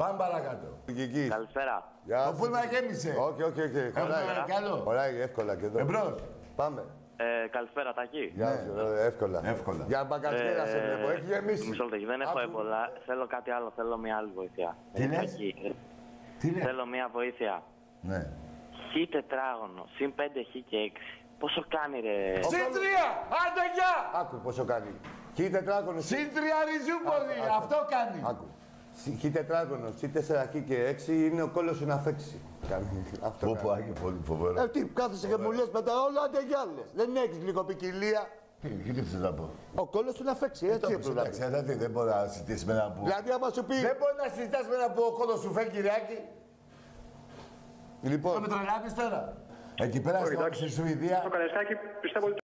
Πάμε παρακάτω. Κική. Καλησπέρα. Γεια Το σου. πούλμα γέμισε. Όχι, όχι, όχι. Έχουμε Χωράει. ένα κι άλλο. Χωράει εύκολα και εδώ. Εμπρός. Πάμε. Ε, καλησπέρα, Τάκη. Γεια σου. ε, Εύκολα. Εύκολα. Για μπαγκατζέρα σε Ε, βλέπω. Έχει γεμίσει. Μισό λεπτό, δεν έχω Άκου. έβολα. Θέλω κάτι άλλο, θέλω μια άλλη βοήθεια. Τι Ε, λες; Τάκη, ε, Τι λέει. Θέλω μια βοήθεια. Ναι. Χ τετράγωνο, συν 5 χ και 6. Πόσο κάνει ρε; Συν τρία! Άντε γεια! Άκου πόσο κάνει. Χ τετράγωνο. Συν τρία ριζούπολη! Άκου, άκου. Αυτό κάνει. Άκου. Χ τετράγωνος, χ 4 χ και 6 είναι ο κόλλος σου να φέξει. Κάνει. Αυτό Πω κάνει. πω, Άγιο, πολύ φοβερό. Ε, τι, κάθεσαι και μου λες μετά όλα άντε για λες. Δεν έχεις λίγο ποικιλία. Τι τι θες να πω. Ο κόλλος του να φέξει, έτσι Το έπρεπε να εντάξει, πει. δηλαδή δεν μπορεί να συζητήσει με έναν που... Δηλαδή άμα σου πει... Δεν μπορεί να συζητάς με έναν που ο κόλλος σου φέρει κυριάκι. Λοιπόν, Θα με τρελάνεις τώρα. Εκεί πέρα Όχι, στο- εντάξει. στη Σουηδία Το Καρεστάκι πιστεύω ότι